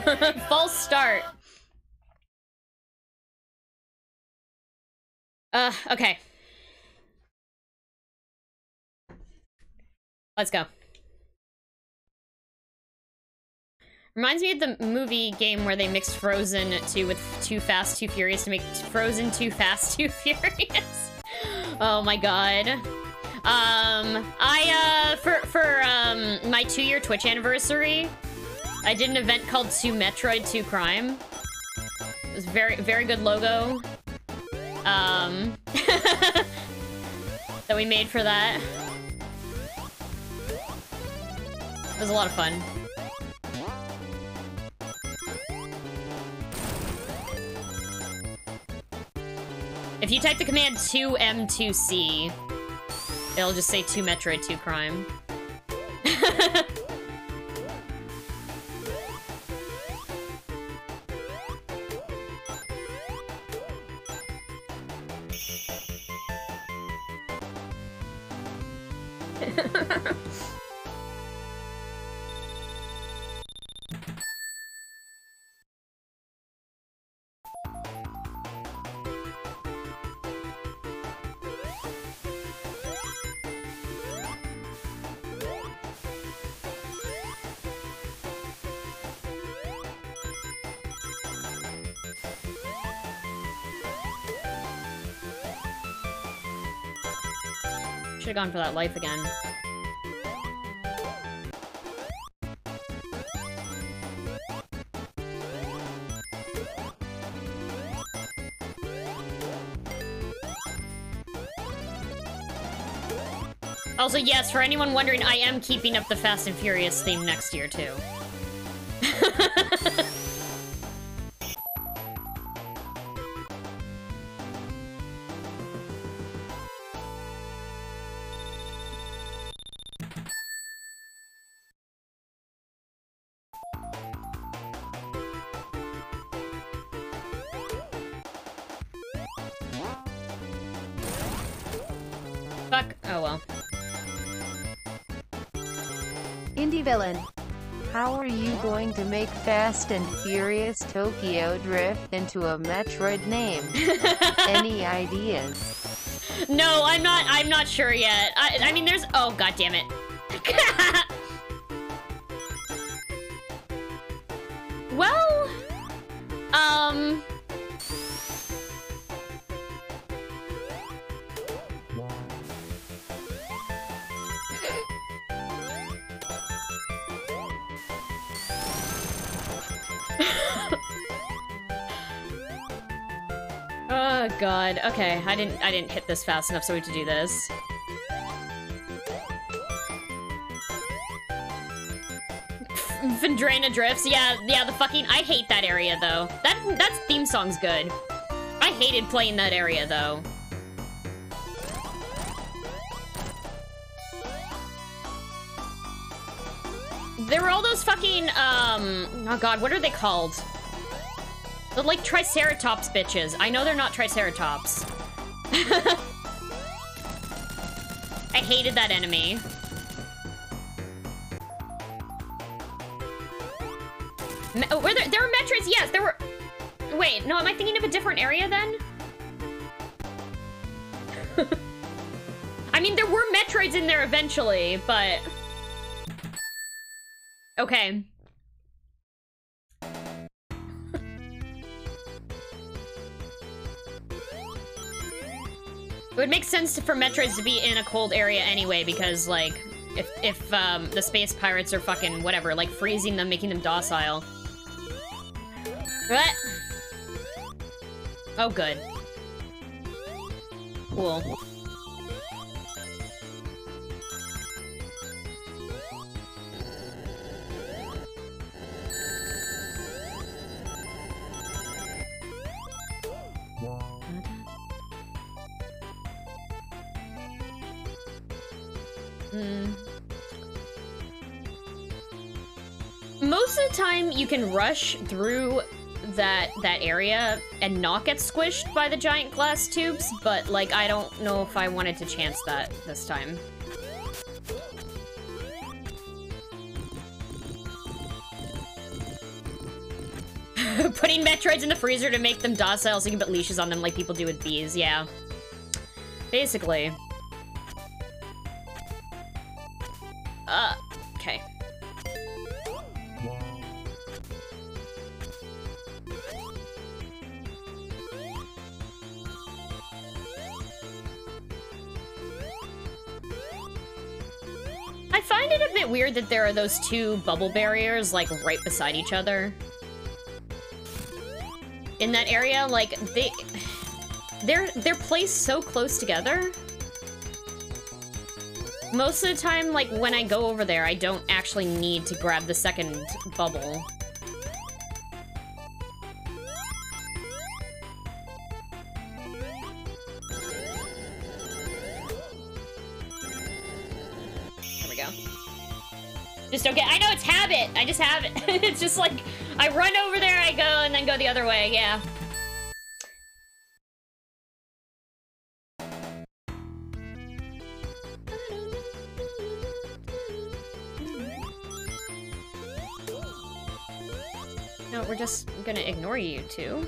False start. Uh, okay. Let's go. Reminds me of the movie game where they mixed Frozen 2 with Too Fast, Too Furious to make Frozen Too Fast, Too Furious. oh my god. Um, I, uh, for, for, um, my two-year Twitch anniversary, I did an event called 2 Metroid 2 Crime. It was very, very good logo. Um, that we made for that. It was a lot of fun. If you type the command 2M2C, it'll just say 2 Metroid 2 Crime. Should've gone for that life again. Also, yes, for anyone wondering, I am keeping up the Fast and Furious theme next year, too. Fast and Furious Tokyo Drift into a Metroid name? Any ideas? No, I'm not. I'm not sure yet. I, I mean, there's. Oh, god damn it. Oh god. Okay, I didn't I didn't hit this fast enough so we had to do this. Phendrana Drifts. Yeah, yeah, the fucking I hate that area though. That that theme song's good. I hated playing that area though. There were all those fucking um oh god, what are they called? The, like, Triceratops bitches. I know they're not Triceratops. I hated that enemy. Me oh, were there, there were Metroids, yes, there were... Wait, no, am I thinking of a different area then? I mean, there were Metroids in there eventually, but... Okay. Would make sense to, for Metroids to be in a cold area anyway, because, like, if, if um, the space pirates are fucking whatever, like freezing them, making them docile. What? Oh, good. Cool. Hmm. Most of the time, you can rush through that that area and not get squished by the giant glass tubes, but like I don't know if I wanted to chance that this time. Putting Metroids in the freezer to make them docile so you can put leashes on them like people do with bees, yeah. Basically. Weird that there are those two bubble barriers, like, right beside each other. In that area, like, they... They're, they're placed so close together. Most of the time, like, when I go over there, I don't actually need to grab the second bubble. I just have it. it's just like, I run over there, I go, and then go the other way, yeah. No, we're just gonna ignore you two.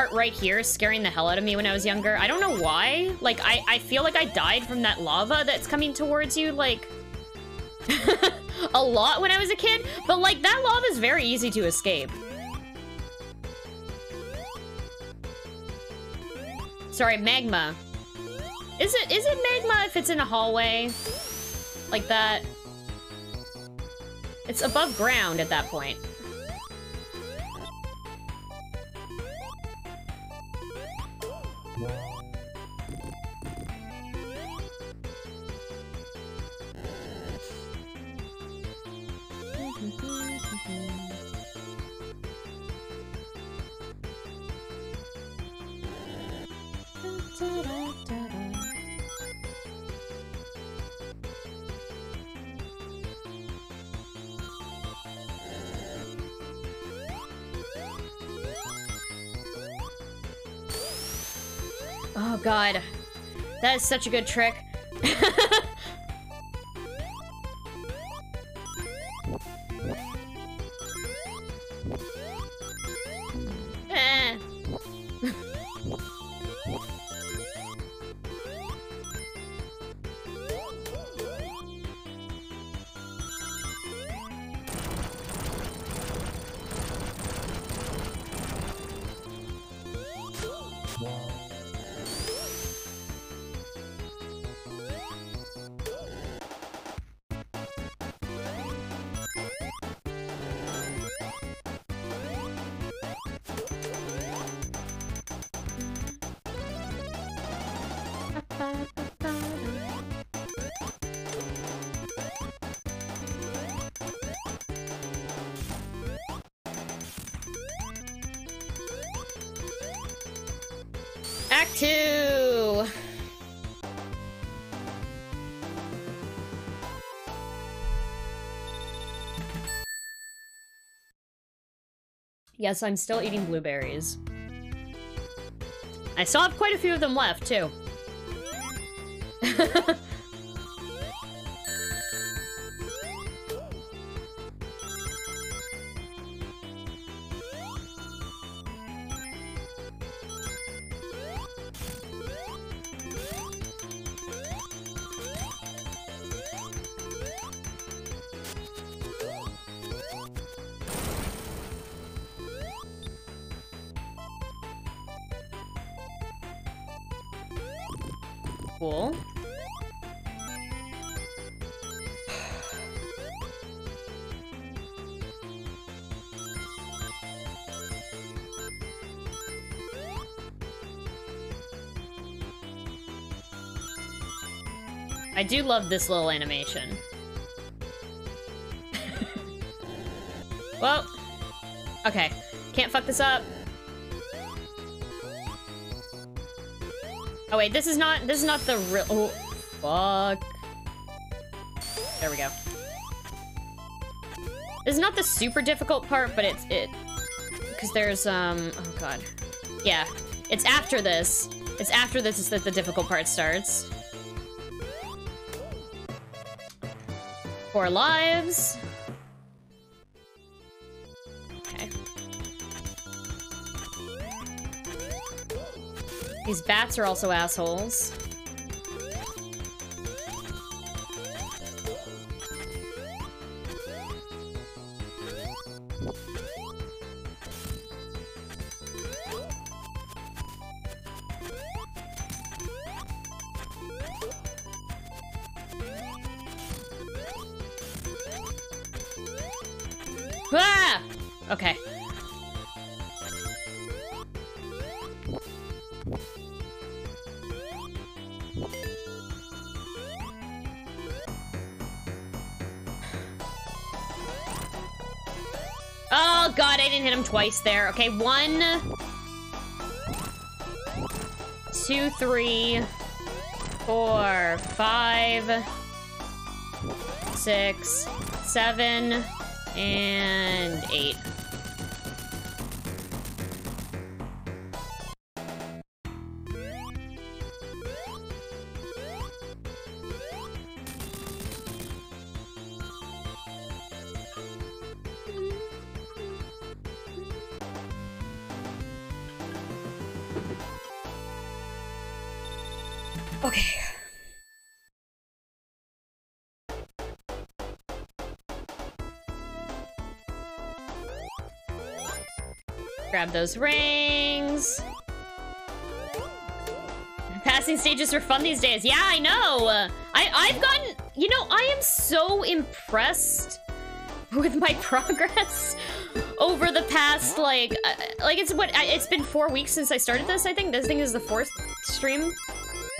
Part right here scaring the hell out of me when I was younger. I don't know why. Like, I, I feel like I died from that lava that's coming towards you, like, a lot when I was a kid. But, like, that lava is very easy to escape. Sorry, magma. Is it is it magma if it's in a hallway? Like that? It's above ground at that point. Oh god. That is such a good trick. Yes, I'm still eating blueberries. I still have quite a few of them left, too. do love this little animation. well, okay. Can't fuck this up. Oh wait, this is not this is not the real oh fuck. There we go. This is not the super difficult part, but it's it because there's um oh god. Yeah. It's after this. It's after this that the difficult part starts. Four lives. Okay. These bats are also assholes. Twice there. Okay, one, two, three, four, five, six, seven, and eight. Grab those rings. Passing stages are fun these days. Yeah, I know. I I've gotten, you know, I am so impressed with my progress over the past like uh, like it's what I- it's been 4 weeks since I started this. I think this thing is the fourth stream.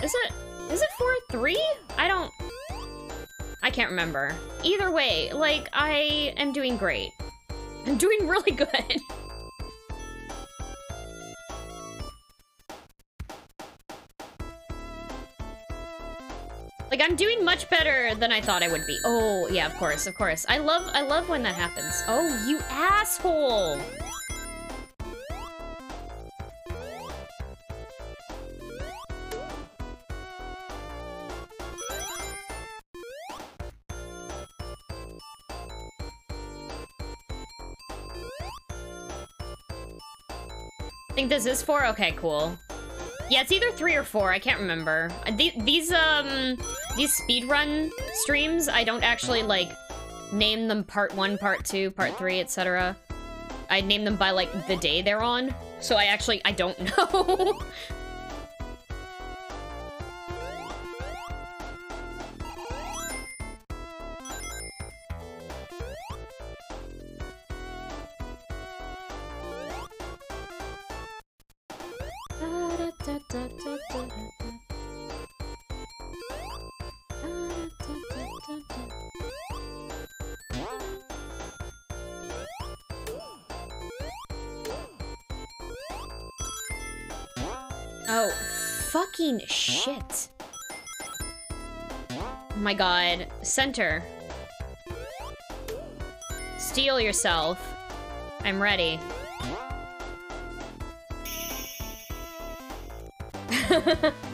Is it is it 4 3? I don't I can't remember. Either way, like I am doing great. I'm doing really good. Like I'm doing much better than I thought I would be. Oh, yeah, of course, of course. I love I love when that happens. Oh, you asshole. I think this is four? Okay, cool. Yeah, it's either three or four. I can't remember. Uh, These, um, these speedrun streams, I don't actually, like, name them part one, part two, part three, etc. I name them by, like, the day they're on. So I actually, I don't know. Oh, fucking shit. Oh my god. Center. Steel yourself. I'm ready. ハハハ。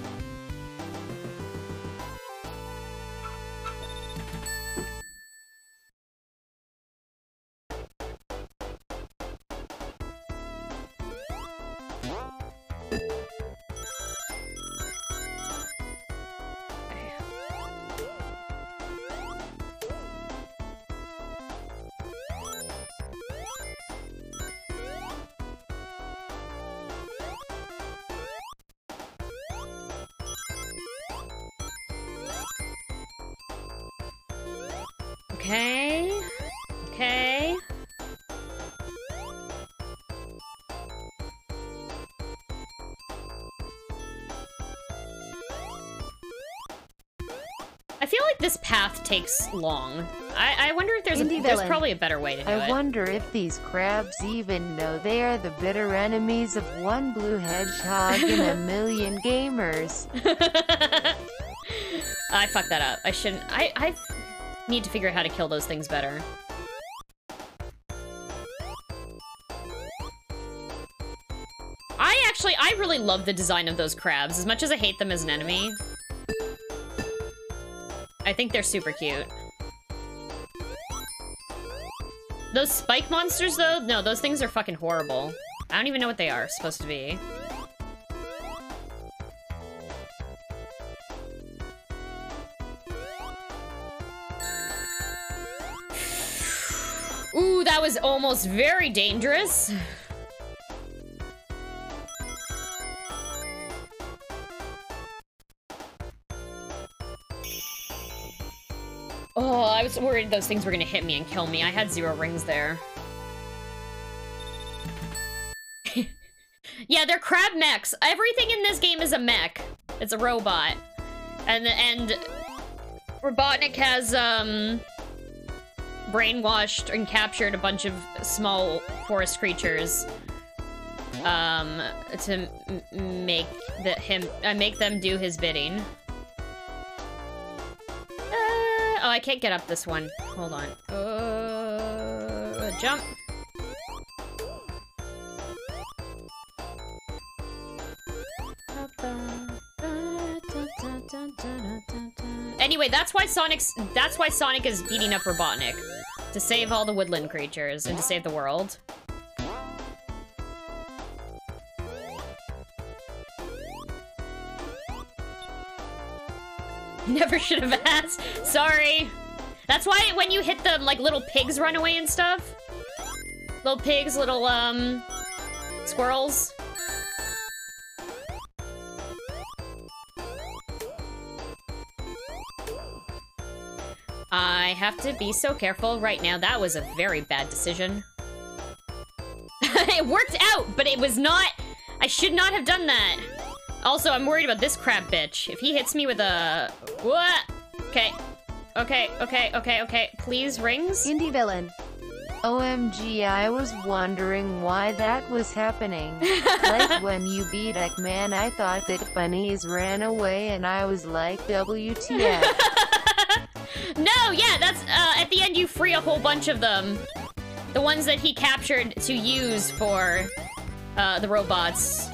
Takes long. I, I wonder if there's a, there's probably a better way to do I it. I wonder if these crabs even know they are the bitter enemies of one blue hedgehog and a million gamers. I fucked that up. I shouldn't. I I need to figure out how to kill those things better. I actually, I really love the design of those crabs. As much as I hate them as an enemy, I think they're super cute. Those spike monsters, though, no, those things are fucking horrible. I don't even know what they are supposed to be. Ooh, that was almost very dangerous. Was worried those things were gonna hit me and kill me. I had zero rings there. yeah, they're crab mechs. Everything in this game is a mech. It's a robot. And and Robotnik has um brainwashed and captured a bunch of small forest creatures um to make the him uh, make them do his bidding. Oh, I can't get up this one. Hold on. Uh, jump. Anyway, that's why Sonic's that's why Sonic is beating up Robotnik. To save all the woodland creatures and to save the world. Never should have asked. Sorry. That's why when you hit the, like, little pigs run away and stuff. Little pigs, little, um, squirrels. I have to be so careful right now. That was a very bad decision. it worked out, but it was not... I should not have done that. Also, I'm worried about this crab bitch. If he hits me with a... What? Okay. Okay, okay, okay, okay. Please, rings? Indie villain. OMG, I was wondering why that was happening. like when you beat Eggman, I thought that bunnies ran away and I was like, WTF. No, yeah, that's, uh, at the end you free a whole bunch of them. The ones that he captured to use for, uh, the robots.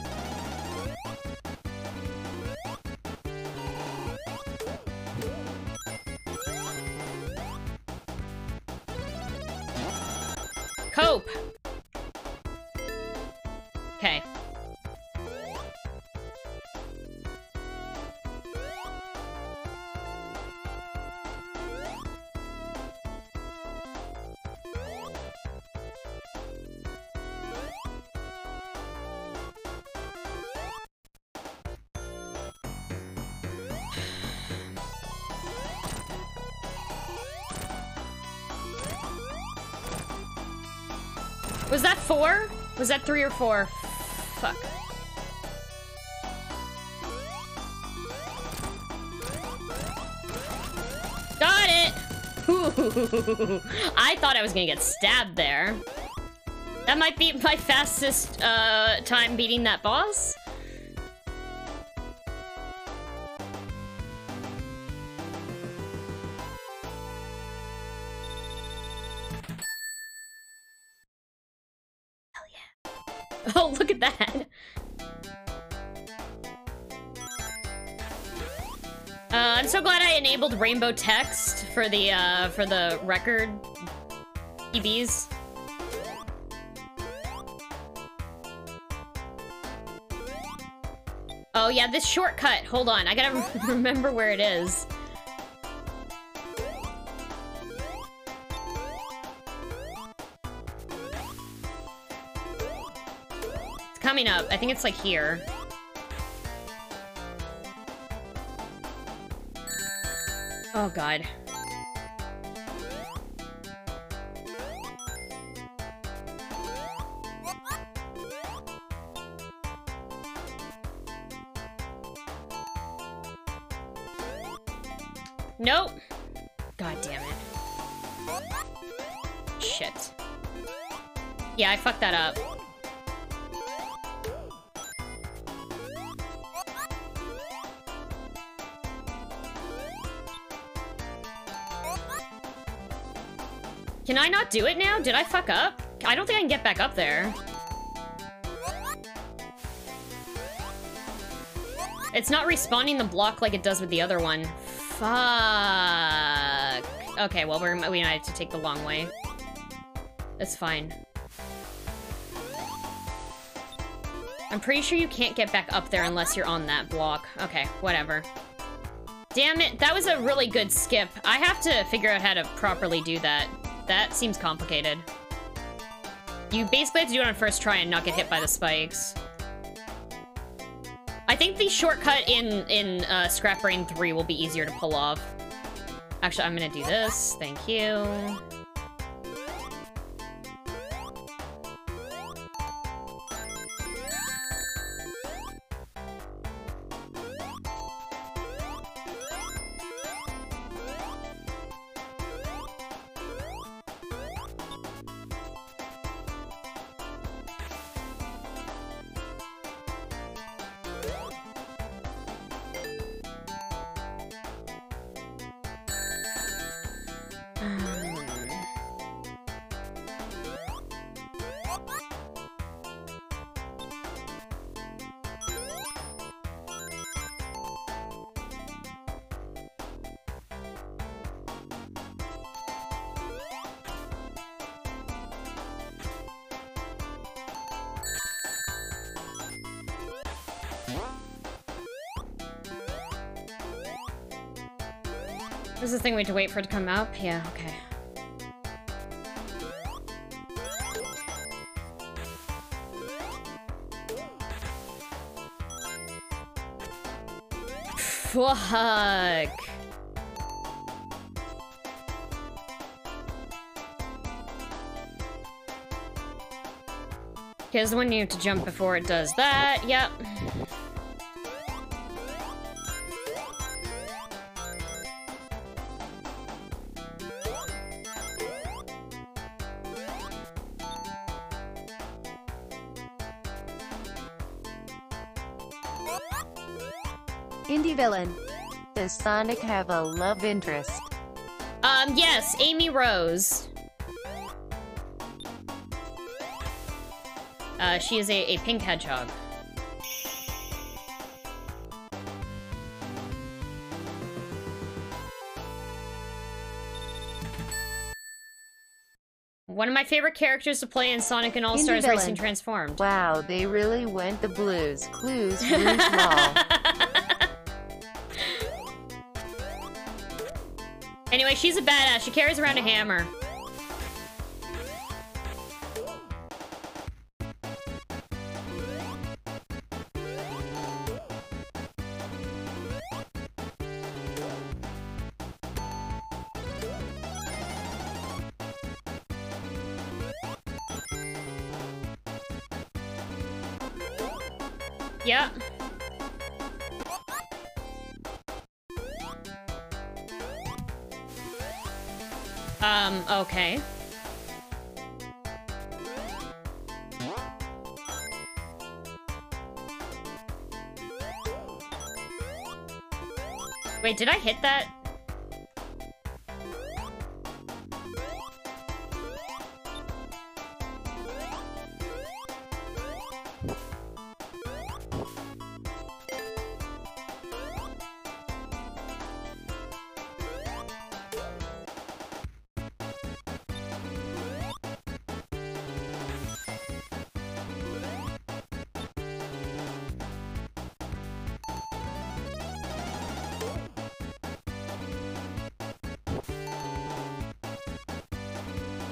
Was that four? Was that three or four? Fuck. Got it! I thought I was gonna get stabbed there. That might be my fastest uh, time beating that boss. Rainbow text for the uh, for the record EVs. Oh yeah, this shortcut. Hold on, I gotta remember where it is. It's coming up. I think it's like here. Oh, God. Nope. God damn it. Shit. Yeah, I fucked that up. Do it now? Did I fuck up? I don't think I can get back up there. It's not respawning the block like it does with the other one. Fuck. Okay, well, we're, we might have to take the long way. That's fine. I'm pretty sure you can't get back up there unless you're on that block. Okay, whatever. Damn it, that was a really good skip. I have to figure out how to properly do that. That seems complicated. You basically have to do it on first try and not get hit by the spikes. I think the shortcut in, in uh, Scrap Brain 3 will be easier to pull off. Actually, I'm gonna do this. Thank you. This is the thing we have to wait for it to come up? Yeah, okay. Fuck. Because when you have to jump before it does that, yep. Indie villain. Does Sonic have a love interest? Um, yes, Amy Rose. Uh, she is a, a pink hedgehog. One of my favorite characters to play in Sonic and All-Stars Racing. Transformed. Wow, they really went the blues. Clues, blues, she's a badass. She carries around a hammer. Wait, did I hit that?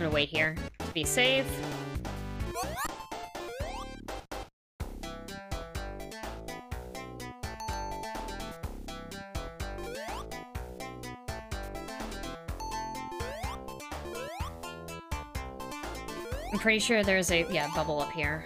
Gonna wait here to be safe. I'm pretty sure there's a, yeah, bubble up here.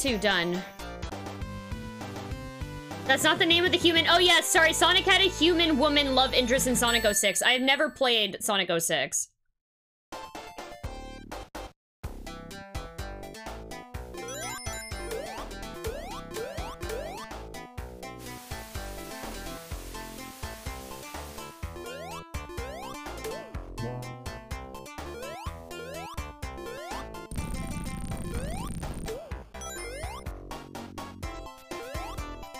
2 done. That's not the name of the human- Oh yeah, sorry, Sonic had a human woman love interest in Sonic 06. I have never played Sonic 06.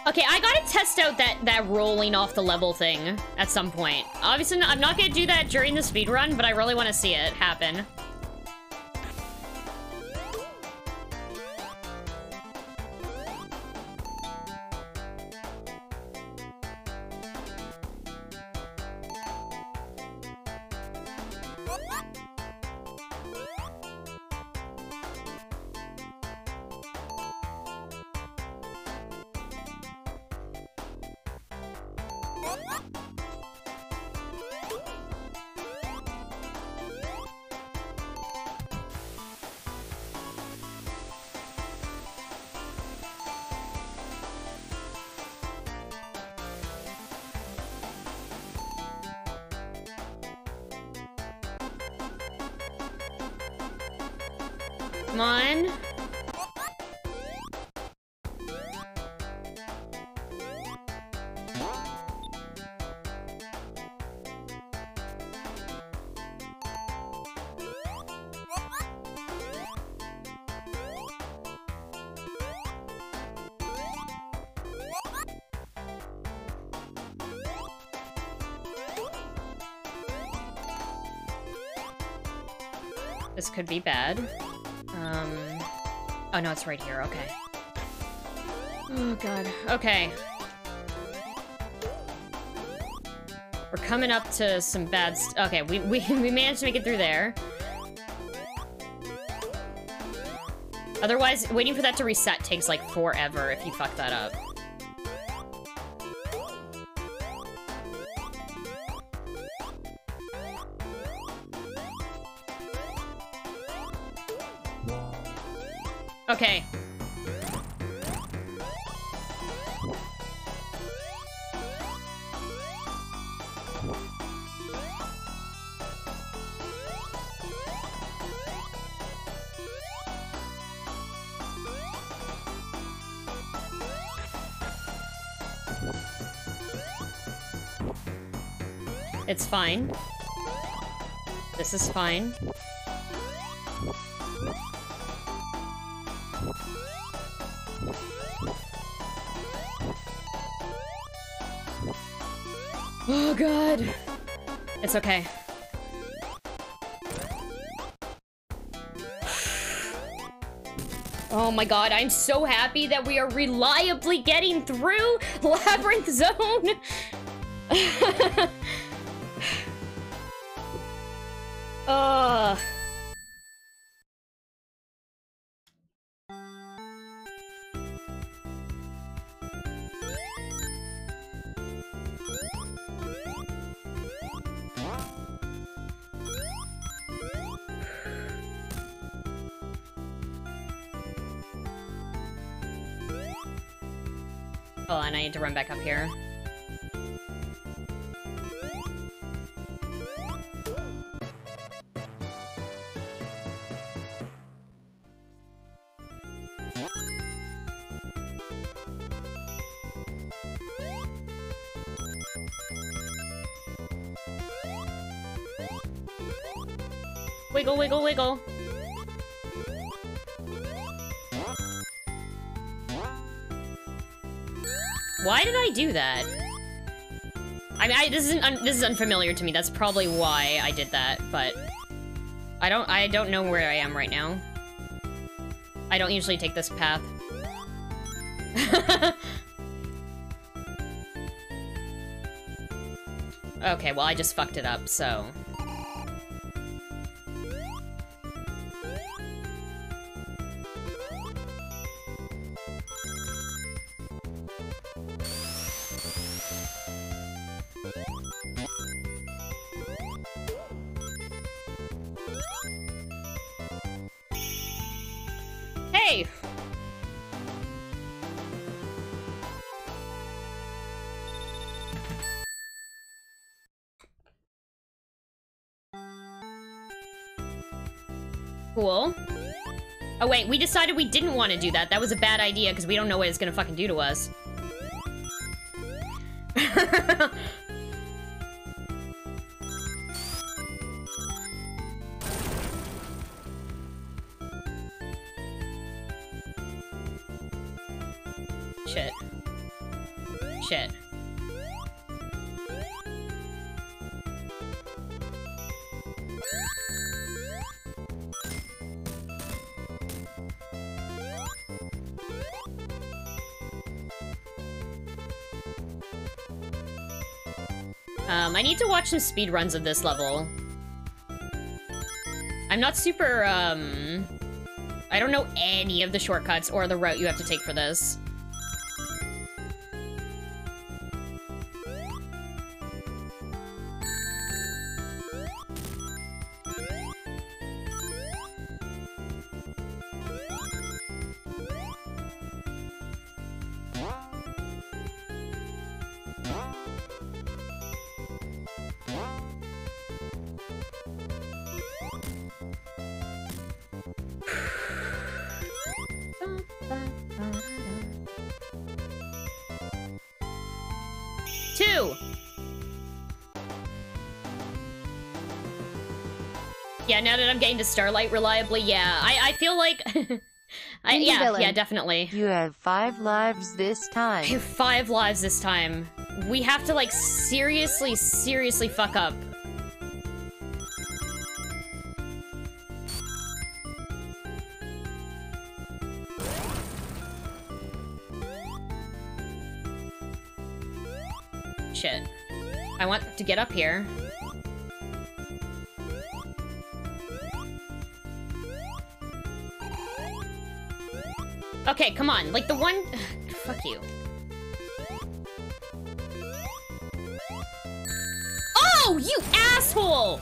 Okay, I gotta test out that that rolling off the level thing at some point. Obviously, I'm not gonna do that during the speed run, but I really want to see it happen. This could be bad. Um. Oh no, it's right here. Okay. Oh god. Okay. We're coming up to some bad Okay, we, we, we managed to make it through there. Otherwise, waiting for that to reset takes like forever if you fuck that up. It's fine. This is fine. Oh god. It's okay. Oh my god, I'm so happy that we are reliably getting through Labyrinth Zone! Ugh. Oh, Hold on, I need to run back up here. Wiggle, wiggle, wiggle. Why did I do that? I mean, I, this isn't this is unfamiliar to me. That's probably why I did that, but I don't I don't know where I am right now. I don't usually take this path. okay, well I just fucked it up, so Oh wait, we decided we didn't want to do that. That was a bad idea because we don't know what it's gonna fucking do to us. I need to watch some speedruns of this level. I'm not super, um... I don't know any of the shortcuts or the route you have to take for this. Yeah, now that I'm getting to Starlight reliably, yeah, I, I feel like... I, yeah, villain. yeah, definitely. You have five lives this I time. have five lives this time. We have to, like, seriously, seriously fuck up. To get up here. Okay, come on. Like, the one... Fuck you. Oh, you asshole!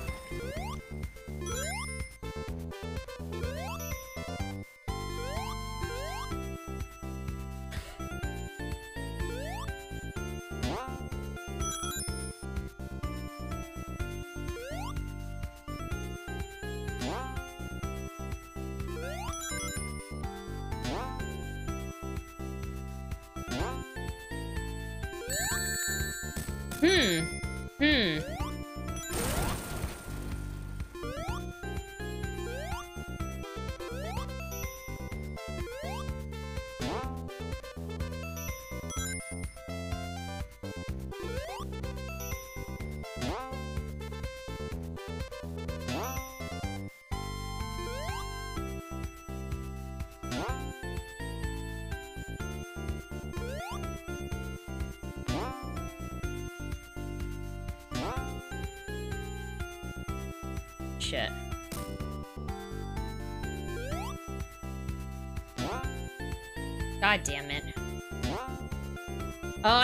Hmm. Hmm.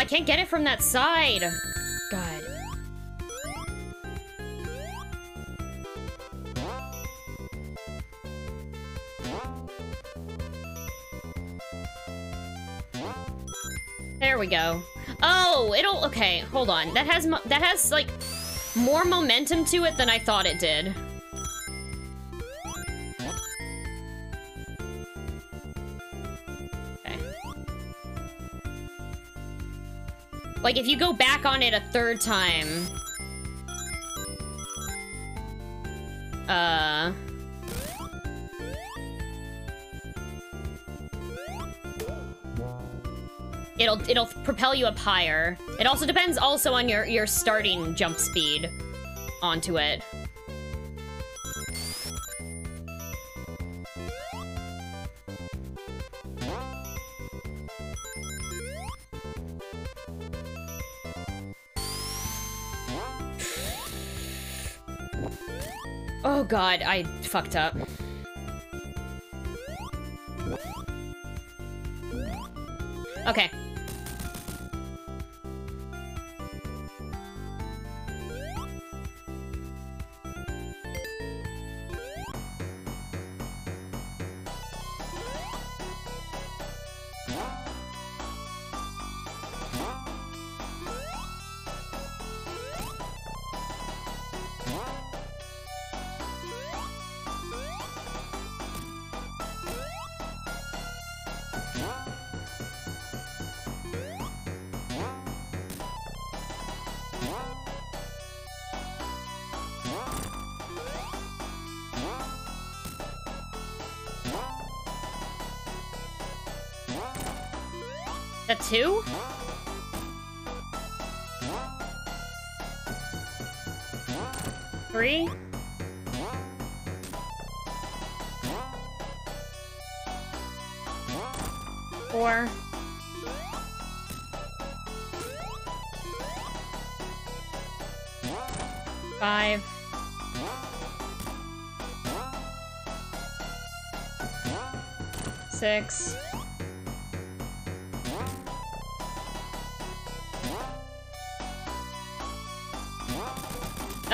I can't get it from that side. God. There we go. Oh, it'll okay. Hold on. That has that has like more momentum to it than I thought it did. Like if you go back on it a third time. Uh It'll it'll propel you up higher. It also depends also on your your starting jump speed onto it. Oh god, I fucked up. Okay. Five? Six?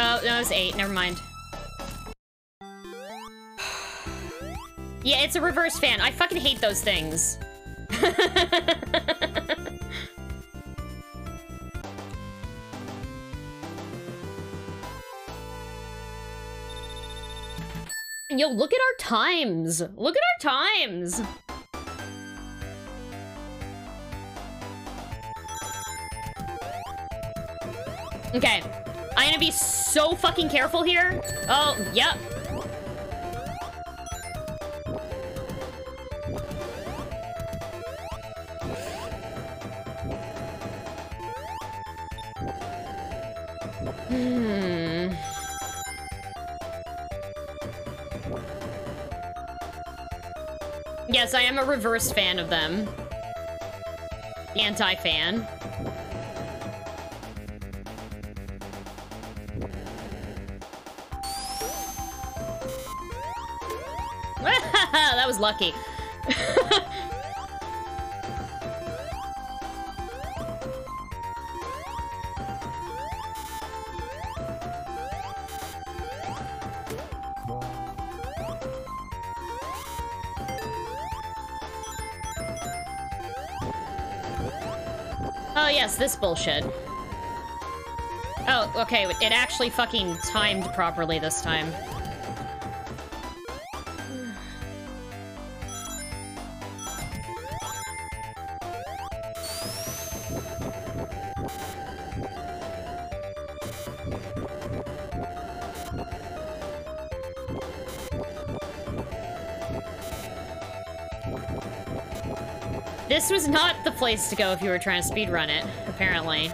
Oh, no, was eight. Never mind. yeah, it's a reverse fan. I fucking hate those things. Yo, look at our times. Look at our times. Okay. I'm gonna be so fucking careful here. Oh, yep. Yes, I am a reverse fan of them. Anti-fan. that was lucky. oh yes, this bullshit. Oh, okay, it actually fucking timed properly this time. Place to go if you were trying to speedrun it, apparently.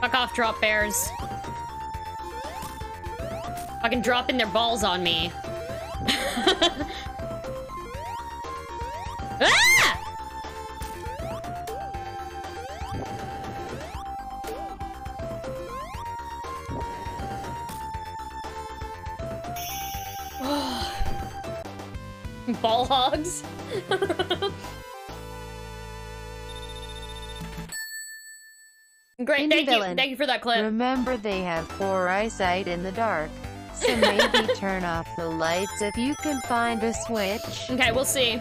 Fuck off, drop bears. Fucking dropping their balls on me. Hogs. Great, Indie thank you, thank you for that clip. Remember they have poor eyesight in the dark. So maybe turn off the lights if you can find a switch. Okay, we'll see.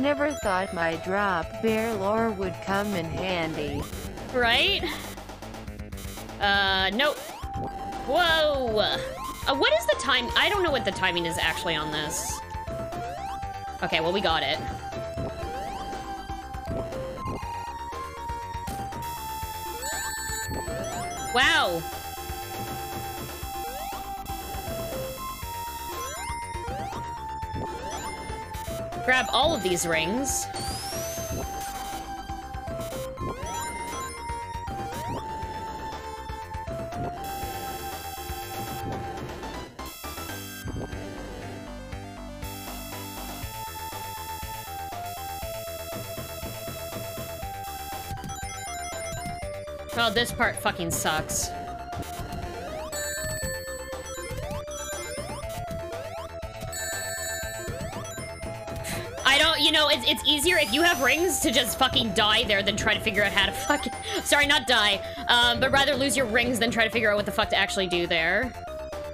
Never thought my drop bear lore would come in handy. Right? Uh, nope. Whoa! Uh, what is the time? I don't know what the timing is actually on this. Okay, well, we got it. Wow! Grab all of these rings. Oh, this part fucking sucks. You know, it's, it's easier if you have rings to just fucking die there than try to figure out how to fucking, sorry, not die, um, but rather lose your rings than try to figure out what the fuck to actually do there.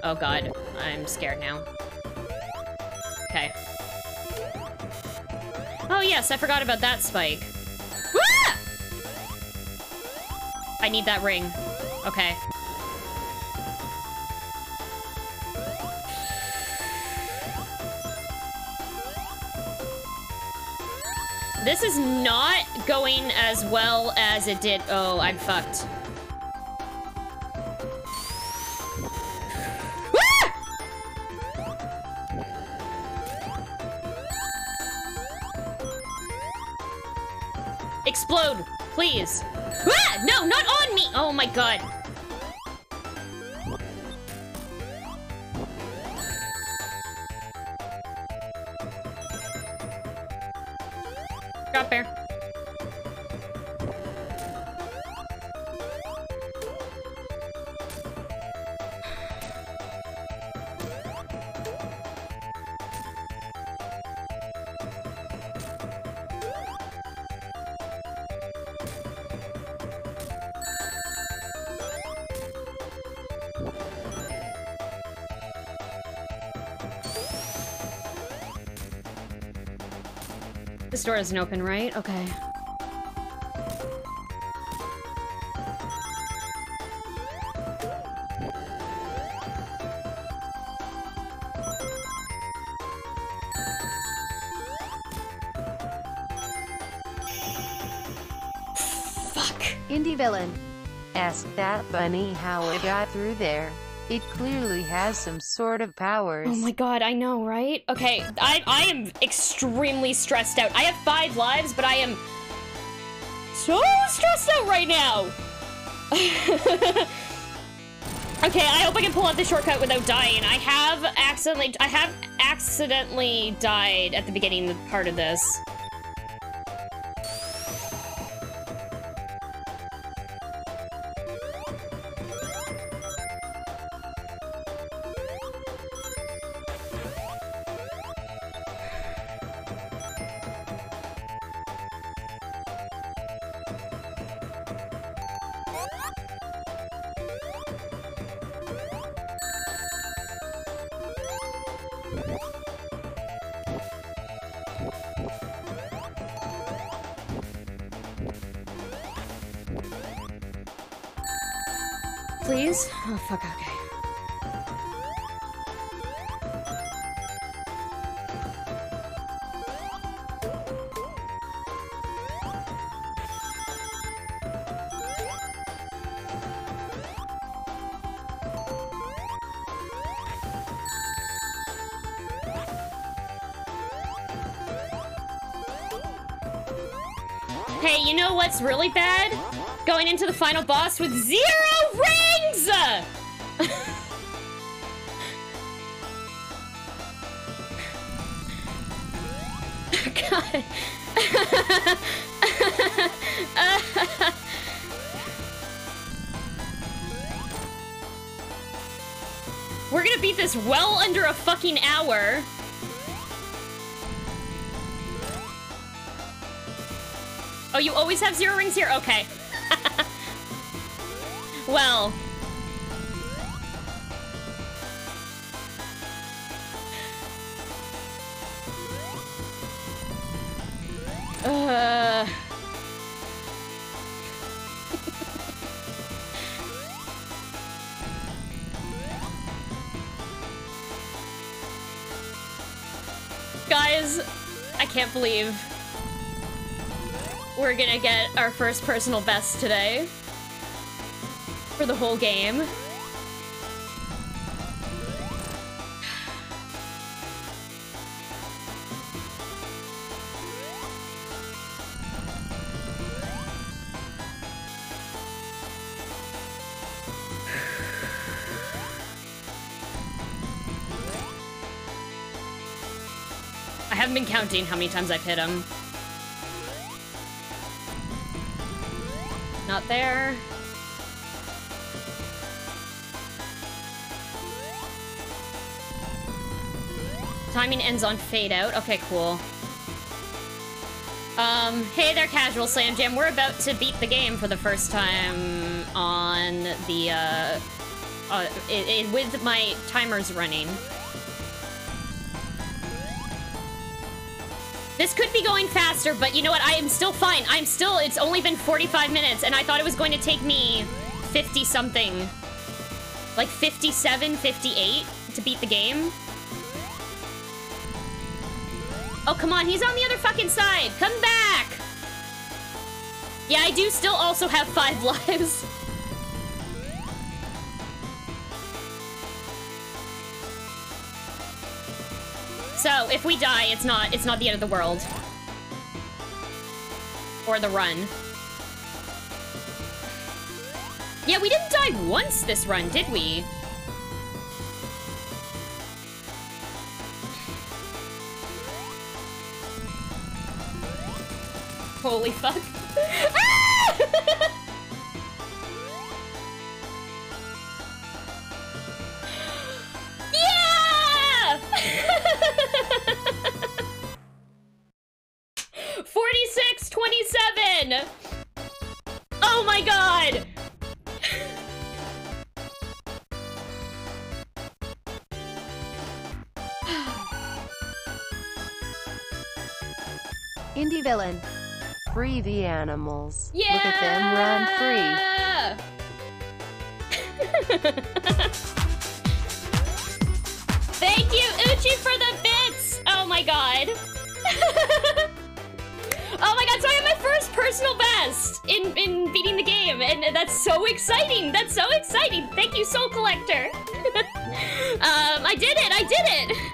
Oh god, I'm scared now. Okay. Oh yes, I forgot about that spike. Ah! I need that ring. Okay. This is not going as well as it did. Oh, I'm fucked. Explode, please. Ah! No, not on me! Oh my god. This door isn't open, right? Okay. Fuck. Indie villain. Ask that bunny how it got through there. It clearly has some sort of powers. Oh my god, I know, right? Okay, I I am extremely stressed out. I have five lives, but I am so stressed out right now. okay, I hope I can pull out the shortcut without dying. I have accidentally I have accidentally died at the beginning part of this. Please? Oh fuck, okay. Hey, you know what's really bad? Going into the final boss with zero God. We're gonna beat this well under a fucking hour. Oh, you always have zero rings here? Okay. well. Believe we're gonna get our first personal best today for the whole game. Counting how many times I've hit him. Not there. Timing ends on fade out. Okay, cool. Um, hey there, Casual Slam Jam. We're about to beat the game for the first time on the, uh, uh it, it, with my timers running. Be going faster, but you know what? I am still fine. I'm still, it's only been 45 minutes, and I thought it was going to take me 50-something. Like 57, 58 to beat the game. Oh, come on. He's on the other fucking side. Come back. Yeah, I do still also have five lives. So, if we die, it's not it's not the end of the world. Or the run. Yeah, we didn't die once this run, did we? Holy fuck. Ah! Villain. Free the animals. Yeah! Look at them run free. Thank you, Uchi, for the bits! Oh my god. oh my god, so I have my first personal best in, in beating the game, and that's so exciting! That's so exciting! Thank you, Soul Collector! um, I did it! I did it!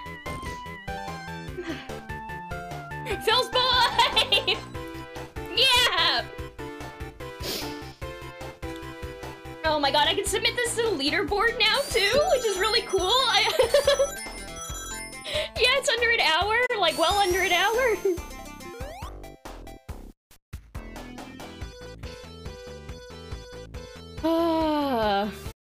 My god, I can submit this to the leaderboard now too, which is really cool. I yeah, it's under an hour, like well under an hour.